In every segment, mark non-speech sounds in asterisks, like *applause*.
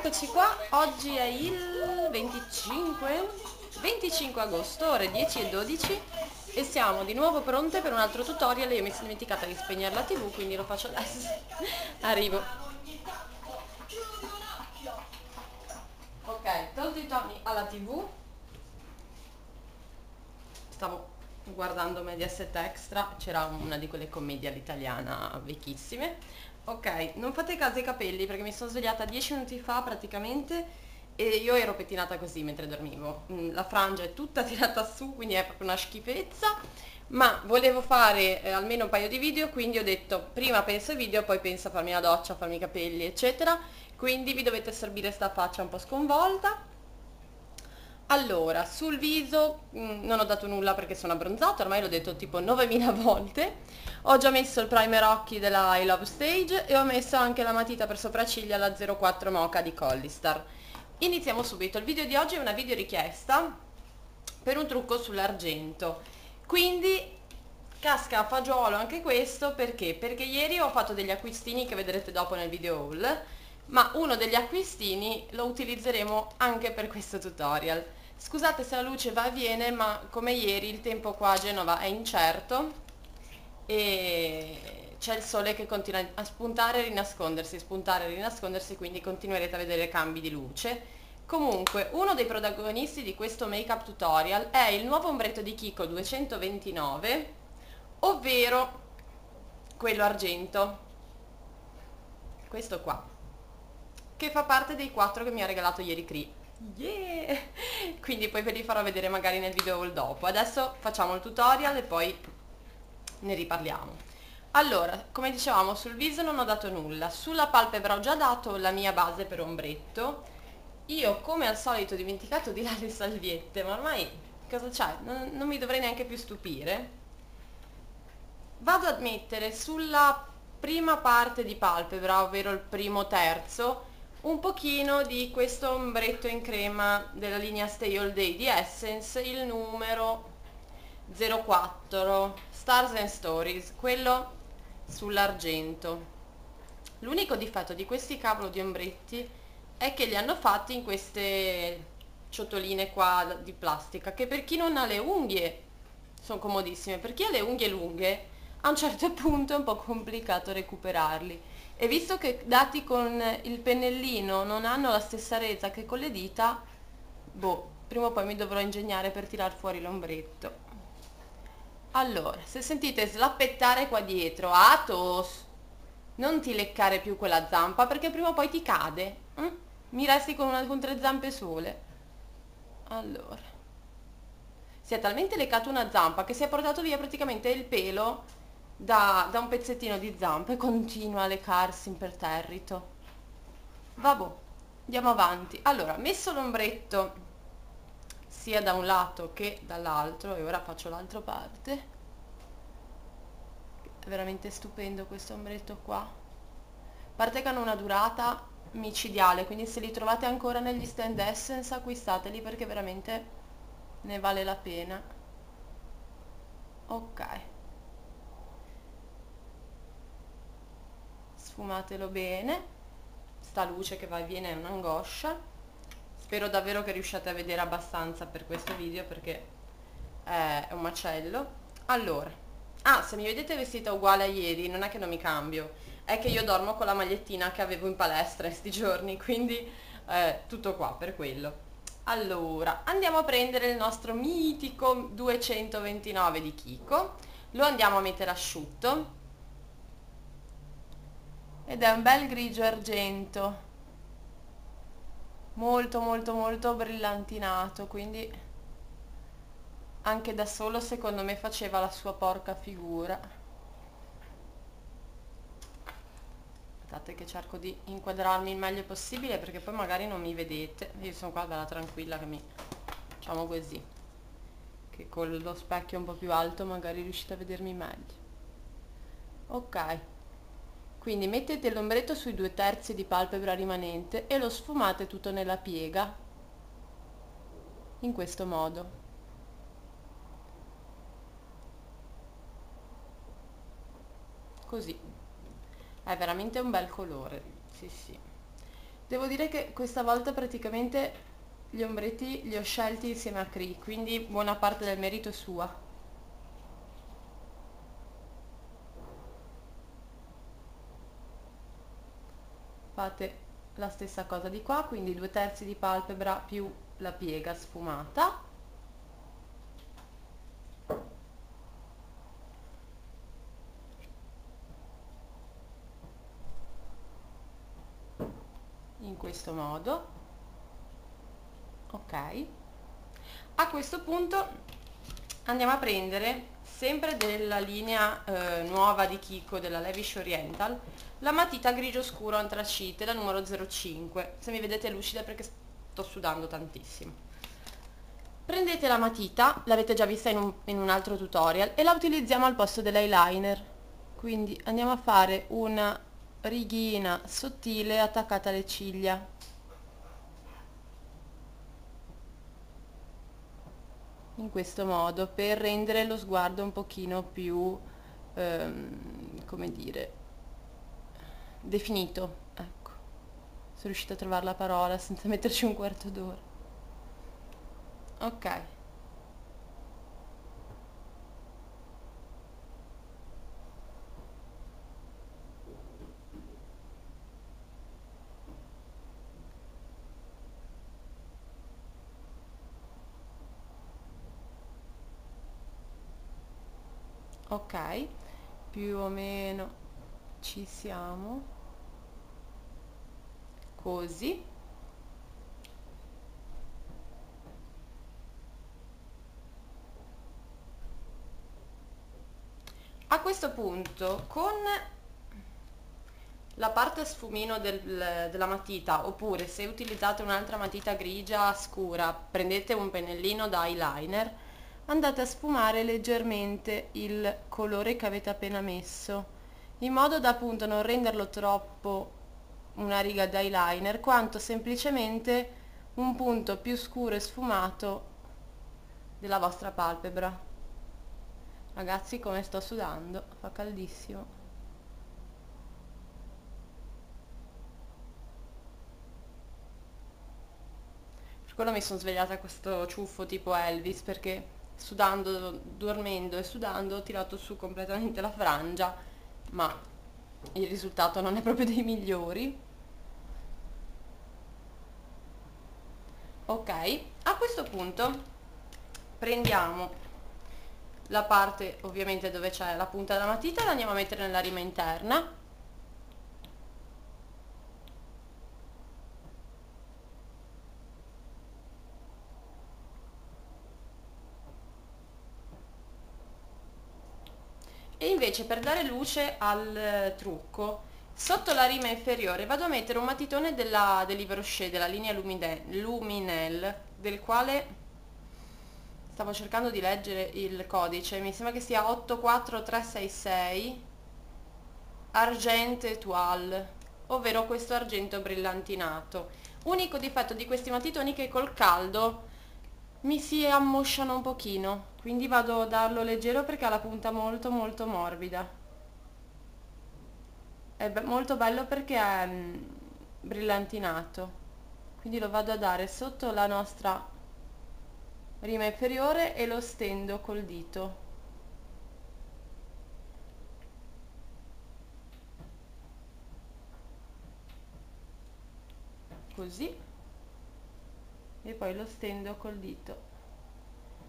Eccoci qua, oggi è il 25, 25 agosto, ore 10 e 12 e siamo di nuovo pronte per un altro tutorial, io mi sono dimenticata di spegnere la tv quindi lo faccio adesso, *laughs* arrivo. Ok, tolto i toni alla tv, stavo guardando Mediaset Extra, c'era una di quelle commedie all'italiana vecchissime, Ok, non fate caso ai capelli perché mi sono svegliata 10 minuti fa praticamente e io ero pettinata così mentre dormivo. Mm, la frangia è tutta *laughs* tirata su, quindi è proprio una schifezza, ma volevo fare eh, almeno un paio di video, quindi ho detto prima penso ai video, poi penso a farmi la doccia, a farmi i capelli, eccetera. Quindi vi dovete servire sta faccia un po' sconvolta allora, sul viso mm, non ho dato nulla perché sono abbronzata, ormai l'ho detto tipo 9000 *laughs* volte. Ho già messo il primer occhi della I Love Stage e ho messo anche la matita per sopracciglia la 04 Mocha di Collistar. Iniziamo subito, il video di oggi è una video richiesta per un trucco sull'argento. Quindi casca a fagiolo anche questo perché? Perché ieri ho fatto degli acquistini che vedrete dopo nel video haul ma uno degli acquistini lo utilizzeremo anche per questo tutorial. Scusate se la luce va e viene, ma come ieri il tempo qua a Genova è incerto e c'è il sole che continua a spuntare e rinascondersi, spuntare e rinascondersi, quindi continuerete a vedere cambi di luce. Comunque, uno dei protagonisti di questo make-up tutorial è il nuovo ombretto di Kiko 229, ovvero quello argento. Questo qua, che fa parte dei quattro che mi ha regalato ieri Cree. Yeah! *laughs* Quindi poi ve li farò vedere magari nel video dopo. Adesso facciamo il tutorial e poi ne riparliamo. Allora, come dicevamo, sul viso non ho dato nulla. Sulla palpebra ho già dato la mia base per ombretto. Io, come al solito, ho dimenticato di *laughs* dare le salviette, ma ormai cosa c'è? Non, non mi dovrei neanche più stupire. Vado a mettere sulla prima parte di palpebra, ovvero il primo terzo, un pochino di questo ombretto in crema della linea Stay All Day di Essence, il numero 04, Stars and Stories, quello sull'argento. L'unico difetto di questi cavolo di ombretti è che li hanno fatti in queste ciotoline qua di plastica, che per chi non ha le unghie sono comodissime, per chi ha le unghie lunghe a un certo *laughs* punto è un po' complicato recuperarli e visto che dati con il pennellino non hanno la stessa resa che con le dita, boh, prima o poi mi dovrò ingegnare per tirar fuori l'ombretto. Allora, se sentite slappettare qua dietro, Atos, non ti leccare più quella zampa perché prima o poi ti cade. Hm? Mi resti con, una, con tre zampe sole. Allora. Si è talmente leccato una zampa che si è portato via praticamente il pelo da, da un pezzettino di zampa e continua a lecarsi imperterrito. Vabbè, andiamo avanti. Allora, messo l'ombretto sia da un lato che dall'altro e ora faccio l'altra parte. È veramente stupendo questo ombretto qua. Parte che hanno una durata micidiale, quindi se li trovate ancora negli stand essence acquistateli perché veramente ne vale la pena. Ok. Sfumatelo bene. Sta luce che va e viene è un'angoscia. Spero davvero che riusciate a vedere abbastanza per questo video perché è un macello. Allora ah se mi vedete vestita uguale a ieri non è che non mi cambio. È che io dormo con la magliettina che avevo in palestra in *laughs* sti giorni quindi eh, tutto qua per quello. Allora andiamo a prendere il nostro mitico 229 di Kiko. Lo andiamo a mettere asciutto ed è un bel grigio argento. Molto molto molto brillantinato quindi anche da solo secondo me faceva la sua porca figura. Aspettate che cerco di inquadrarmi il meglio possibile perché poi magari non mi vedete. Io sono qua bella tranquilla che mi facciamo così che con lo specchio un po' più alto magari riuscite a vedermi meglio. Ok quindi mettete l'ombretto sui due terzi di palpebra rimanente e lo sfumate tutto nella piega in questo modo. Così. È veramente un bel colore. Sì sì. Devo dire che questa volta praticamente gli ombretti li ho scelti insieme a Cree, quindi buona parte del merito è sua. Fate la stessa cosa di qua, quindi due terzi di palpebra più la piega sfumata. In questo modo. Ok. A questo punto andiamo a prendere sempre della linea eh, nuova di Kiko della Levish Oriental la matita grigio scuro antracite la numero 05 se mi vedete lucida perché sto sudando tantissimo. Prendete la matita l'avete già vista in un, in un altro tutorial e la utilizziamo al posto dell'eyeliner. Quindi andiamo a fare una righina sottile attaccata alle ciglia. In questo modo per rendere lo sguardo un pochino più ehm, come dire definito ecco. Sono riuscita a trovare la parola senza *laughs* metterci un quarto d'ora. Ok. Ok più o meno ci siamo così a questo punto con la parte sfumino del, della matita oppure se utilizzate un'altra matita grigia scura prendete un pennellino da eyeliner andate a sfumare leggermente il colore che avete appena messo in modo da appunto non renderlo troppo una riga d'eyeliner quanto semplicemente un punto più scuro e sfumato della vostra palpebra. Ragazzi come sto sudando fa caldissimo. Per quello mi sono svegliata questo ciuffo tipo Elvis perché sudando, dormendo e sudando ho tirato su completamente la frangia ma il risultato non è proprio dei migliori ok a questo punto prendiamo la parte ovviamente dove c'è la punta della matita la andiamo a mettere nella rima interna. E invece per dare luce al eh, trucco sotto la rima inferiore vado a mettere un matitone della, dell'Iverochet della linea Lumine, Luminel del quale stavo cercando di leggere il codice. Mi sembra che sia 84366 argente toile ovvero questo argento brillantinato. Unico difetto di questi matitoni che col caldo mi si ammosciano un pochino quindi vado a darlo leggero perché ha la punta molto molto morbida è be molto bello perché è mm, brillantinato. Quindi lo vado a dare sotto la nostra rima inferiore e lo stendo col dito. Così. E poi lo stendo col dito.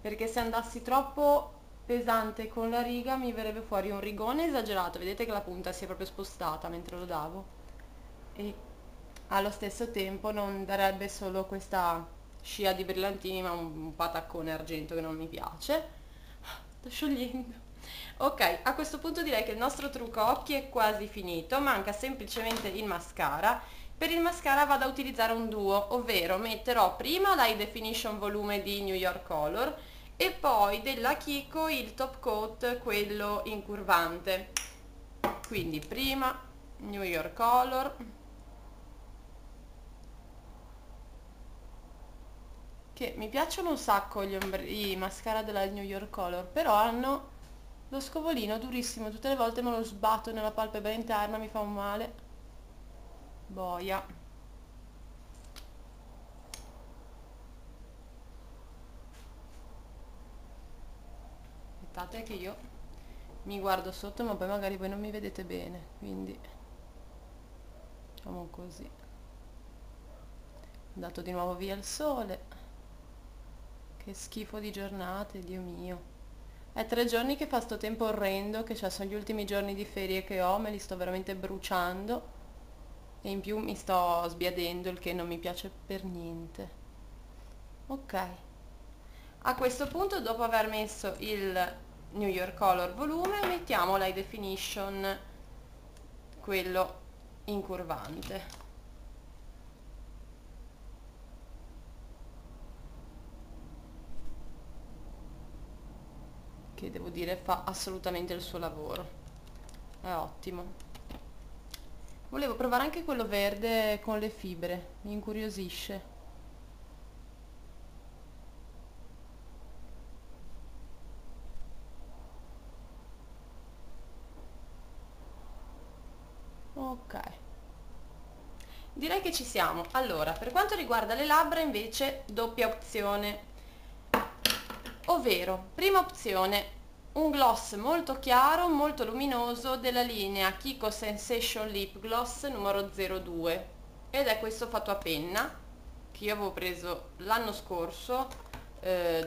Perché se andassi troppo pesante con la riga mi verrebbe fuori un rigone esagerato. Vedete che la punta si è proprio spostata mentre lo davo e allo stesso tempo non darebbe solo questa scia di brillantini ma un, pataccone argento che non mi piace. Sto sciogliendo. Ok a questo punto direi che il nostro trucco occhi è quasi finito. Manca semplicemente il mascara. Per il mascara vado a utilizzare un duo, ovvero metterò prima l'High Definition Volume di New York Color e poi della Kiko il top coat, quello incurvante. Quindi prima New York Color, che mi piacciono un sacco gli i mascara della New York Color, però hanno lo scovolino durissimo, tutte le volte me lo sbatto nella palpebra interna, mi fa un male. Boia aspettate che io mi guardo sotto ma poi magari voi non mi vedete bene quindi facciamo così. Dato di nuovo via il sole. Che schifo di giornate dio mio. È tre giorni che fa sto tempo orrendo che cioè sono gli ultimi giorni di ferie che ho me li sto veramente bruciando. E in più mi sto sbiadendo il che non mi piace per niente. Ok a questo punto dopo aver messo il New York Color volume mettiamo l'high definition quello incurvante. Che devo dire fa assolutamente il suo lavoro. È ottimo. Volevo provare anche quello verde con le fibre, mi incuriosisce. Ok. Direi che ci siamo. Allora, per quanto riguarda le labbra invece doppia opzione. Ovvero, prima opzione, un gloss molto chiaro, molto luminoso della linea Kiko Sensation Lip Gloss numero 02 ed è questo fatto a penna che io avevo preso l'anno scorso eh,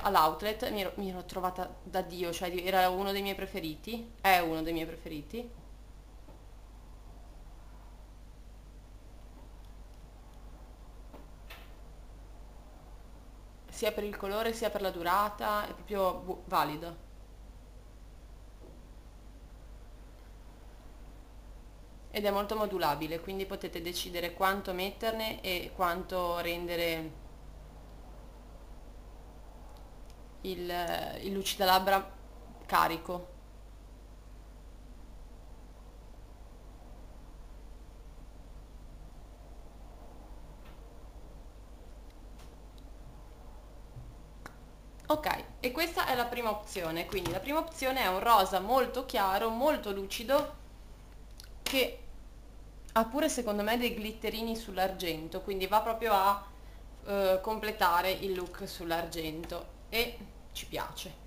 all'outlet, mi, mi ero trovata da Dio, cioè era uno dei miei preferiti, è uno dei miei preferiti. Sia per il colore sia per la durata, è proprio valido. ed è molto modulabile quindi potete decidere quanto metterne e quanto rendere il, il lucidalabbra carico ok e questa è la prima opzione quindi la prima opzione è un rosa molto chiaro molto lucido che ha pure secondo me dei glitterini sull'argento, quindi va proprio a eh, completare il look sull'argento e ci piace.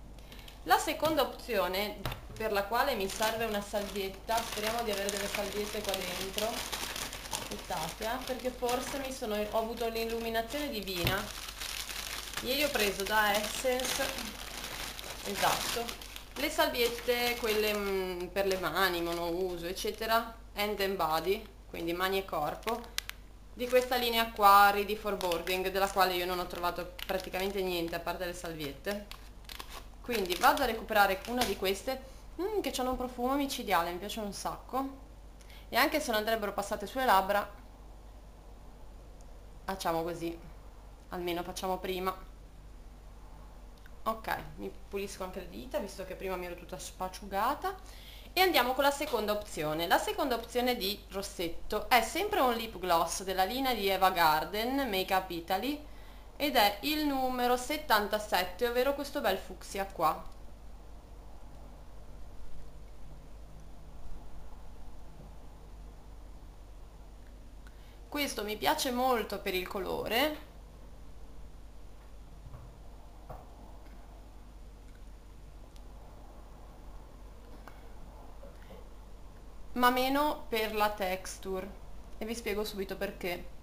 La seconda opzione per la quale mi serve una salvietta, speriamo di avere delle salviette qua dentro, aspettate eh, perché forse sono, ho avuto l'illuminazione divina, ieri ho preso da Essence, esatto, le salviette quelle mm, per le mani, monouso eccetera, hand and body, quindi mani e corpo, di questa linea qua Ready for Boarding, della quale io non ho trovato praticamente niente a parte le salviette. Quindi vado a recuperare una di queste, mm, che hanno un profumo micidiale, mi piacciono un sacco. E anche se non andrebbero passate sulle labbra, facciamo così, almeno facciamo prima. Ok, mi pulisco anche le dita, visto che prima mi ero tutta spacciugata e andiamo con la seconda opzione. La seconda opzione di rossetto è sempre un lip gloss della linea di Eva Garden Makeup Italy ed è il numero 77, ovvero questo bel fucsia qua. Questo mi piace molto per il colore ma meno per la texture. E vi spiego subito perché.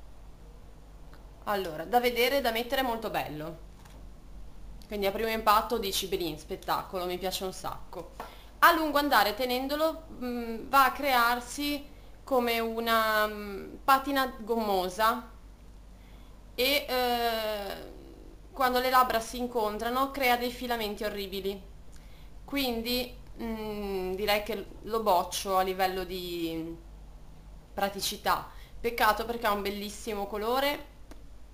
Allora da vedere da mettere molto bello. Quindi a primo impatto dici belin spettacolo mi piace un sacco. A lungo andare tenendolo mh, mm, va a crearsi come una mh, mm, patina gommosa e eh, quando le labbra si incontrano crea dei filamenti orribili. Quindi mm, direi che lo boccio a livello di praticità. Peccato perché ha un bellissimo colore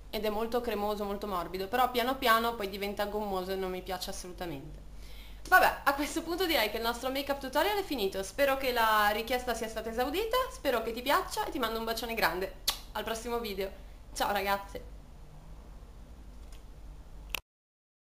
ed è molto cremoso, molto morbido, però piano piano poi diventa gommoso e non mi piace assolutamente. Vabbè, a questo punto direi che il nostro make up tutorial è finito, spero che la richiesta sia stata esaudita, spero che ti piaccia e ti mando un bacione grande. Al prossimo video. Ciao ragazze!